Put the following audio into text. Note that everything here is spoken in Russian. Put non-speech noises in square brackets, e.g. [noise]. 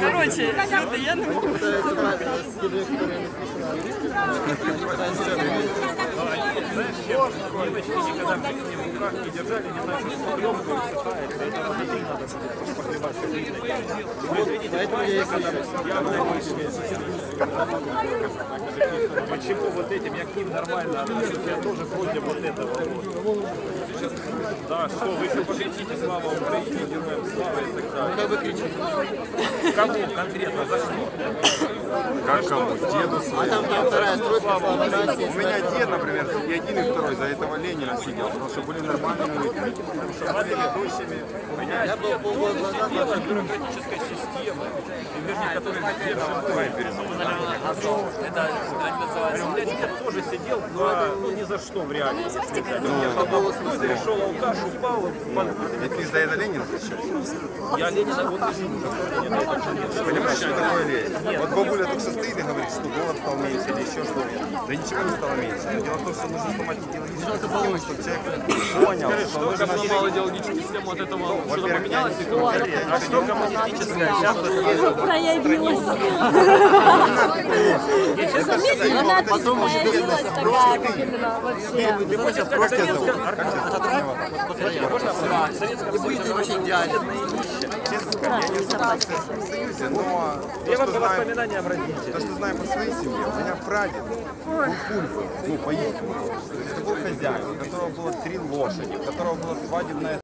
Короче, люди, я не можу. Почему вот этим я к ним нормально отношусь? Я тоже против вот этого. вот. Да, что вы еще покричите слава Украине, героям славы и так далее. Как вы кричите? Кому конкретно? За что? Как кому? Деду А своему. там, там вторая слава нации. У меня дед, например, и один, и второй за этого Ленина сидел, потому что были нормальными людьми. Были ведущими. У меня Я был полгода назад сидела бюрократической системы, вернее, которая Давай пересмотрим. У меня дед тоже сидел, но ну, ни за что в реальности. Я попал в пришел алкаш, упал. И ты за это Ленина отвечаешь? Я Ленина вот и живу. Понимаешь, что такое Ленин? Вот бабуля только что стоит и говорит, что доллар стал меньше или еще что-то. Да ничего не стало меньше. Дело в том, что нужно сломать идеологическую систему, чтобы человек понял, что нужно Сломала идеологическую систему от этого, что-то поменялось? А что коммунистическая? Сейчас вот [laughs] проявилась. Заметили, она проявилась такая, как именно вообще. Не будете вообще идеально. честно я не в Советском Союзе, но я по знаю, воспоминаниям родителей. то, что знаю по своей семье, у меня прадед был кульпы, ну, по их, был хозяин, у которого было три лошади, у которого была свадебная